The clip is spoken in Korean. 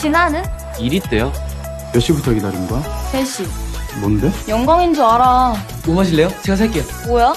진아는? 일 있대요. 몇 시부터 기다린 거야? 3시. 뭔데? 영광인 줄 알아. 뭐 마실래요? 제가 살게요. 뭐야?